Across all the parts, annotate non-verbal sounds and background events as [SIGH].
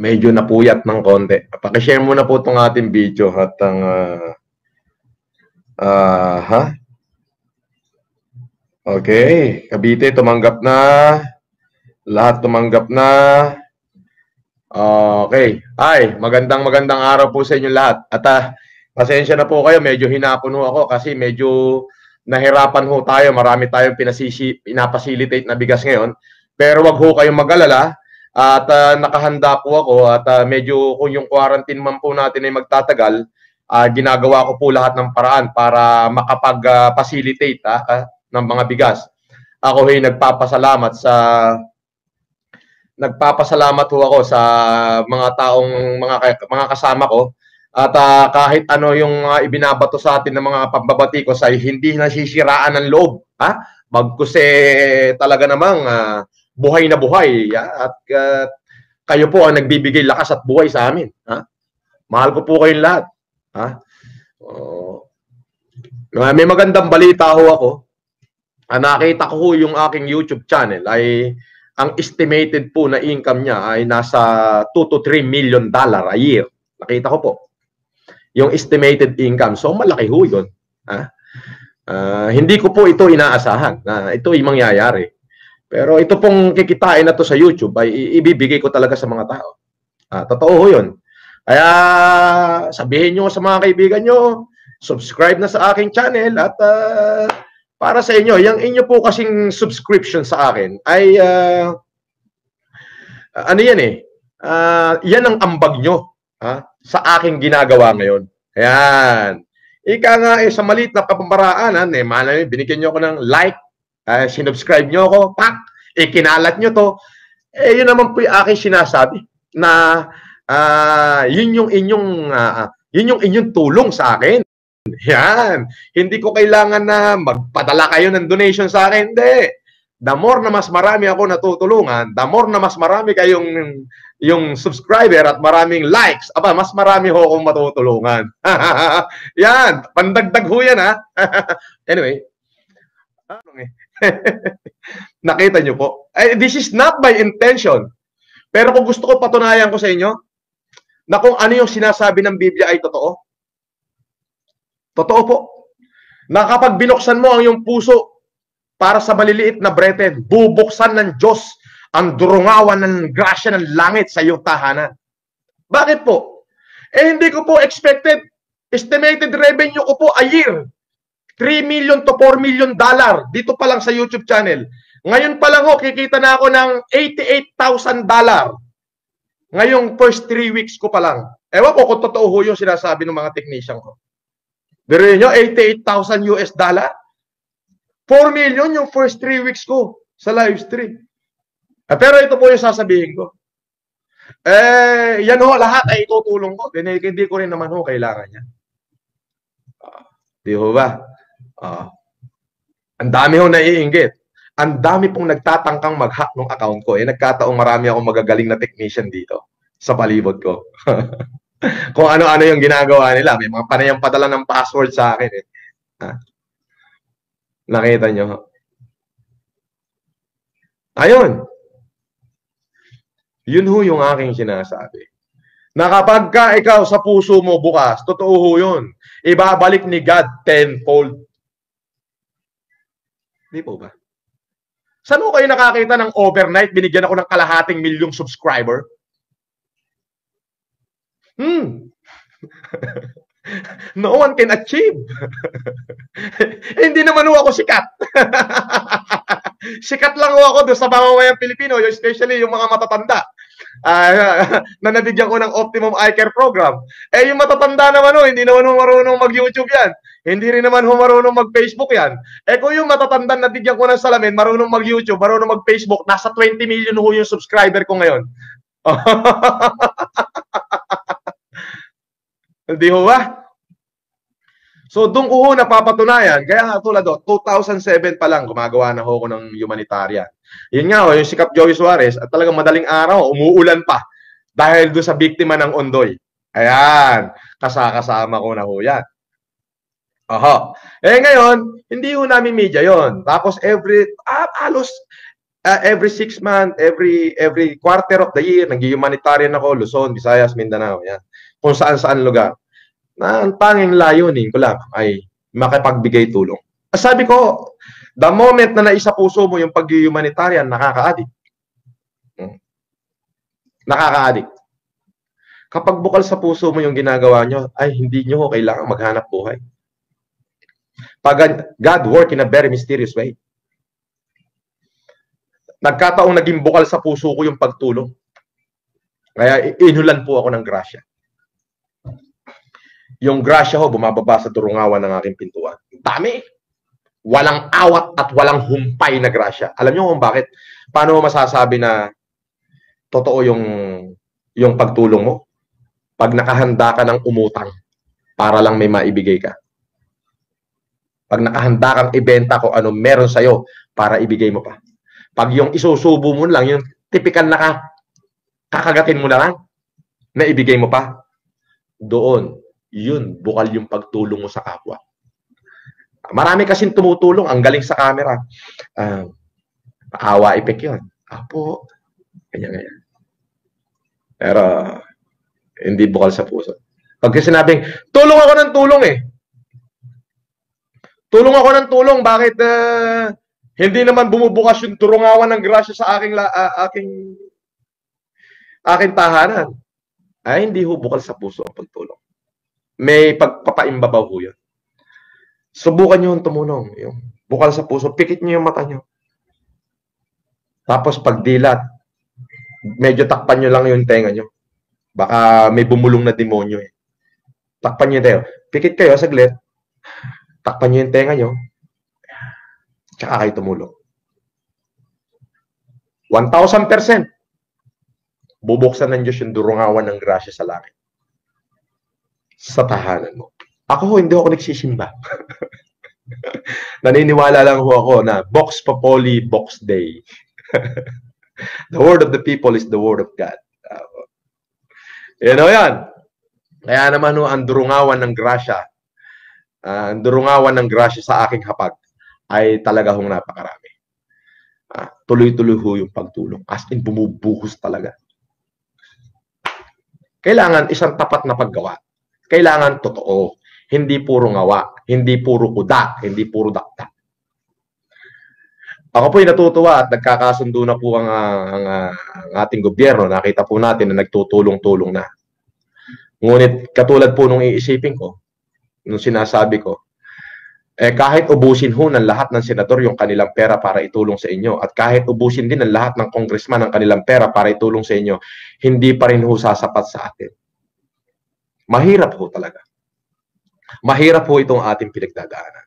medyo napuyat ng konti. Pakishare muna po itong ating video at ang uh, uh, ha? Okay, Cavite tumanggap na. Lahat tumanggap na. Okay. Ay, magandang magandang araw po sa inyo lahat. At uh, pasensya na po kayo, medyo hinapon ho ako kasi medyo nahirapan ho tayo. Marami tayong pinasisi, pinapacilitate na bigas ngayon. Pero wag ho kayong mag-alala at uh, nakahanda po ako at uh, medyo kung yung quarantine man po natin ay magtatagal, uh, ginagawa ko po lahat ng paraan para makapag-facilitate uh, uh, ng mga bigas. Ako ay nagpapasalamat sa nagpapasalamat ho ako sa mga taong mga mga kasama ko at uh, kahit ano yung uh, ibinabato sa atin ng mga pambabati ko sa hindi nasisiraan ng loob ha bagkus eh talaga namang uh, buhay na buhay. Ya? At uh, kayo po ang nagbibigay lakas at buhay sa amin. Ha? Mahal ko po kayong lahat. Ha? Uh, may magandang balita ho ako. Uh, nakita ko ho yung aking YouTube channel ay ang estimated po na income niya ay nasa 2 to 3 million dollar a year. Nakita ko po. Yung estimated income. So malaki ho yun. Ha? Uh, hindi ko po ito inaasahan na ito ay mangyayari. Pero ito pong kikitain na to sa YouTube ay ibibigay ko talaga sa mga tao. Ah, totoo ho yun. Kaya sabihin nyo sa mga kaibigan nyo, subscribe na sa aking channel at uh, para sa inyo, yung inyo po kasing subscription sa akin ay uh, ano yan eh, uh, yan ang ambag nyo ha, sa aking ginagawa ngayon. Ayan. Ika nga eh, sa maliit na kapamaraanan, eh, malay, binigyan nyo ako ng like, uh, sinubscribe nyo ako, pak, ikinalat nyo to, eh yun naman po yung aking sinasabi na uh, yun yung inyong uh, yun yung inyong tulong sa akin. Yan. Hindi ko kailangan na magpadala kayo ng donation sa akin. Hindi. The more na mas marami ako natutulungan, the more na mas marami kayong yung subscriber at maraming likes, aba, mas marami ho akong matutulungan. [LAUGHS] yan. Pandagdag ho yan, ha? [LAUGHS] anyway. [LAUGHS] Nakita nyo po. Eh, this is not my intention. Pero kung gusto ko patunayan ko sa inyo na kung ano yung sinasabi ng Biblia ay totoo. Totoo po. Na kapag binuksan mo ang iyong puso para sa maliliit na breted, bubuksan ng Diyos ang durungawan ng grasya ng langit sa iyong tahanan. Bakit po? Eh hindi ko po expected estimated revenue ko po a year 3 million to 4 million dollar dito pa lang sa YouTube channel. Ngayon pa lang ho, kikita na ako ng 88,000 dollar. Ngayong first 3 weeks ko pa lang. Ewan ko kung totoo ho yung sinasabi ng mga technician ko. Pero nyo, 88,000 US dollar. 4 million yung first 3 weeks ko sa live stream. Eh, pero ito po yung sasabihin ko. Eh, yan ho, lahat ay itutulong ko. Hindi ko rin naman ho kailangan. Uh, di ho ba? Uh, ang dami ho naiinggit. Ang dami pong nagtatangkang mag-hack ng account ko. Eh, nagkataong marami akong magagaling na technician dito sa palibot ko. [LAUGHS] Kung ano-ano yung ginagawa nila. May mga panayang padala ng password sa akin. Eh. Ha? Nakita nyo? Ayun. Yun ho yung aking sinasabi. Na kapag ka ikaw sa puso mo bukas, totoo ho yun. Ibabalik ni God tenfold Di po ba? Saan ko kayo nakakita ng overnight binigyan ako ng kalahating milyong subscriber? Hmm. [LAUGHS] no one can achieve. [LAUGHS] eh, hindi naman ako sikat. [LAUGHS] sikat lang ako doon sa mamamayang Pilipino, especially yung mga matatanda uh, [LAUGHS] na nabigyan ko ng Optimum Eye Care Program. Eh, yung matatanda naman ho, hindi naman marunong mag-YouTube yan. Hindi rin naman marunong mag-Facebook yan. Eh, kung yung matatanda na nabigyan ko ng salamin, marunong mag-YouTube, marunong mag-Facebook, nasa 20 million ho yung subscriber ko ngayon. [LAUGHS] Hindi ho ba? So doon ko ho napapatunayan, kaya nga tulad do, 2007 pa lang gumagawa na ho ko ng humanitarian. Yun nga ho, yung sikap Joey Suarez at talagang madaling araw, umuulan pa dahil do sa biktima ng Ondoy. Ayan, kasakasama ko na ho yan. Aha. Eh ngayon, hindi ho namin media yon. Tapos every, ah, halos uh, every six month, every every quarter of the year, nag-humanitarian ako, Luzon, Visayas, Mindanao, yan. Kung saan-saan lugar. Na ang tanging layunin ko lang ay makipagbigay tulong. Sabi ko, the moment na naisa puso mo yung pag-humanitarian, nakaka-addict. Hmm. Nakaka-addict. Kapag bukal sa puso mo yung ginagawa nyo, ay hindi nyo kailangan maghanap buhay. Pag God work in a very mysterious way. Nagkataong naging bukal sa puso ko yung pagtulong. Kaya inulan po ako ng grasya. Yung grasya ho, bumababa sa durungawan ng aking pintuan. Dami. Walang awat at walang humpay na grasya. Alam niyo kung bakit? Paano mo masasabi na totoo yung yung pagtulong mo? Pag nakahanda ka ng umutang para lang may maibigay ka. Pag nakahanda kang ibenta ko ano meron sa'yo para ibigay mo pa. Pag yung isusubo mo lang, yung typical na ka, kakagatin mo na lang, na ibigay mo pa. Doon, yun, bukal yung pagtulong mo sa kapwa. Marami kasing tumutulong, ang galing sa camera. Uh, awa epek yun. Apo, ganyan, ganyan. Pero, hindi bukal sa puso. Pag sinabing, tulong ako ng tulong eh. Tulong ako ng tulong, bakit uh, hindi naman bumubukas yung turungawan ng grasya sa aking uh, aking aking tahanan. Ay hindi ho bukal sa puso ang pagtulong. May pagpapaimbabaw ho yun. Subukan nyo yung tumulong. Yung bukal sa puso, pikit nyo yung mata nyo. Tapos pagdilat, medyo takpan nyo lang yung tenga nyo. Baka may bumulong na demonyo eh. Takpan nyo tayo. Pikit kayo saglit. Takpan nyo yung tenga nyo tsaka kayo tumulong. 1,000%. Bubuksan ng Diyos yung durungawan ng grasya sa langit. Sa tahanan mo. Ako ho, hindi ako nagsisimba. [LAUGHS] Naniniwala lang ho ako na Box Popoli, Box Day. [LAUGHS] the word of the people is the word of God. Uh, yan o yan. Kaya naman ho, ang durungawan ng grasya, uh, ang durungawan ng grasya sa aking hapag ay talaga hong napakarami. Ah, tuloy-tuloy ho yung pagtulong. As in, bumubuhos talaga. Kailangan isang tapat na paggawa. Kailangan totoo. Hindi puro ngawa. Hindi puro kuda. Hindi puro dakta. Ako po'y natutuwa at nagkakasundo na po ang, ang, ang ating gobyerno. Nakita po natin na nagtutulong-tulong na. Ngunit katulad po nung iisipin ko, nung sinasabi ko, eh kahit ubusin ho ng lahat ng senador yung kanilang pera para itulong sa inyo at kahit ubusin din ng lahat ng congressman ang kanilang pera para itulong sa inyo, hindi pa rin ho sasapat sa atin. Mahirap ho talaga. Mahirap ho itong ating pinagdadaanan.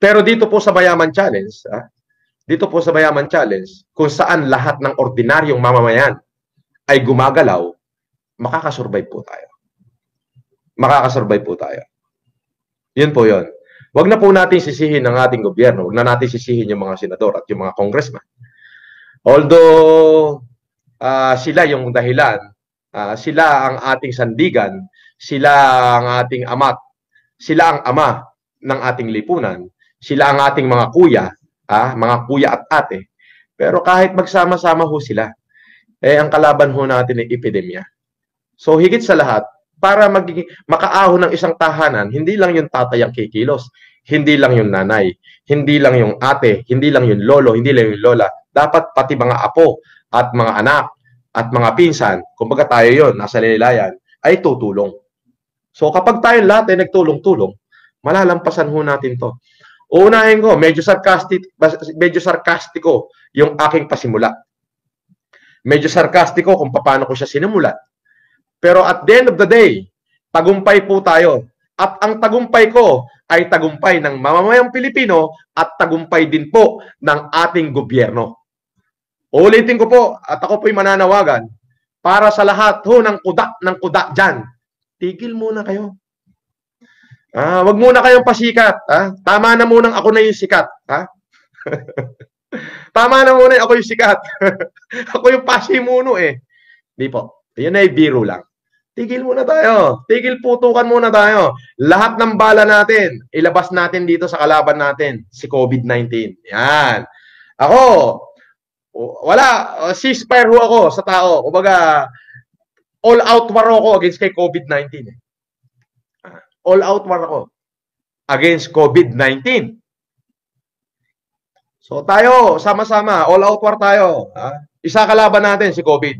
Pero dito po sa Bayaman Challenge, ah, dito po sa Bayaman Challenge, kung saan lahat ng ordinaryong mamamayan ay gumagalaw, makakasurvive po tayo. Makakasurvive po tayo. Yun po yun. Huwag na po natin sisihin ng ating gobyerno, huwag na natin sisihin yung mga senador at yung mga congressman. Although uh, sila yung dahilan, uh, sila ang ating sandigan, sila ang ating amat, sila ang ama ng ating lipunan, sila ang ating mga kuya, ah, mga kuya at ate. Pero kahit magsama-sama ho sila, eh ang kalaban ho natin ay epidemya. So higit sa lahat, para magiging makaahon ng isang tahanan, hindi lang yung tatay ang kikilos, hindi lang yung nanay, hindi lang yung ate, hindi lang yung lolo, hindi lang yung lola. Dapat pati mga apo at mga anak at mga pinsan, kumbaga tayo yon nasa lilayan, ay tutulong. So kapag tayo lahat ay nagtulong-tulong, malalampasan ho natin to. Uunahin ko, medyo sarcastic, medyo sarcastiko yung aking pasimula. Medyo sarcastiko kung paano ko siya sinimulat. Pero at the end of the day, tagumpay po tayo. At ang tagumpay ko ay tagumpay ng mamamayang Pilipino at tagumpay din po ng ating gobyerno. Ulitin ko po at ako po'y mananawagan para sa lahat ho ng kuda ng kuda dyan. Tigil muna kayo. Ah, wag muna kayong pasikat. Ha? Tama na muna ako na yung sikat. Ha? [LAUGHS] Tama na muna ako yung sikat. [LAUGHS] ako yung pasimuno eh. Di po. Yan ay biro lang. Tigil muna tayo. Tigil putukan muna tayo. Lahat ng bala natin, ilabas natin dito sa kalaban natin, si COVID-19. Yan. Ako, Wala, ceasefire ho ako sa tao. Kumbaga, all out war ako against kay COVID-19. Eh. All out war ako against COVID-19. So tayo, sama-sama, all out war tayo. Ha? Isa kalaban natin si COVID.